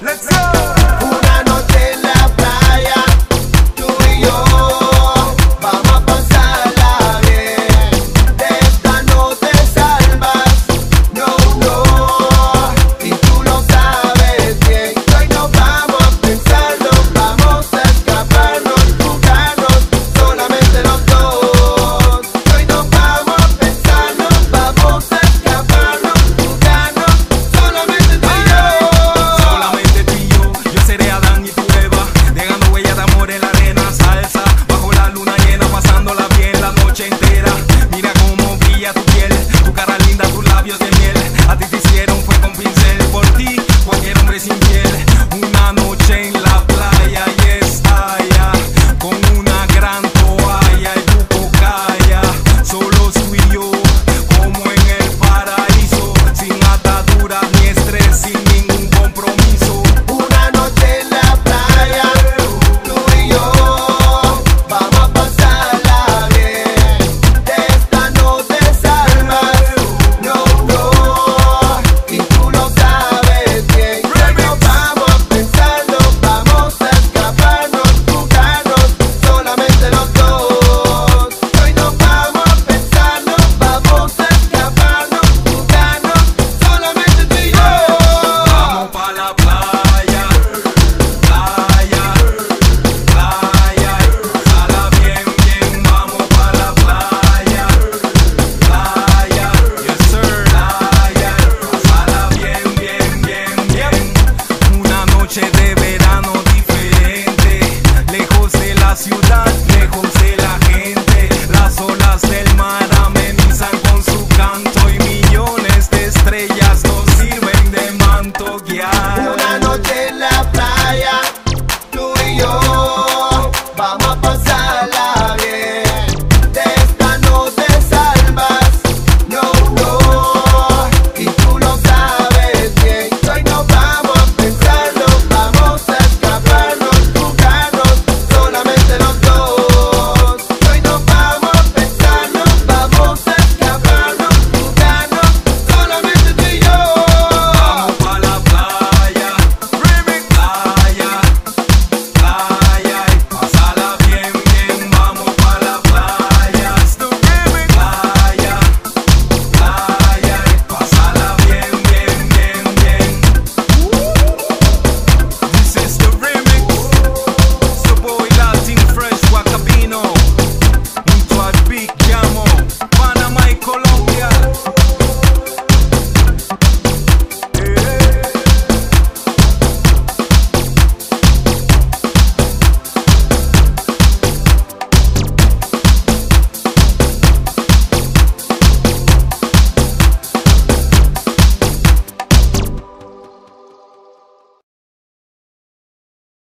Let's go! noche de